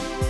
Bye.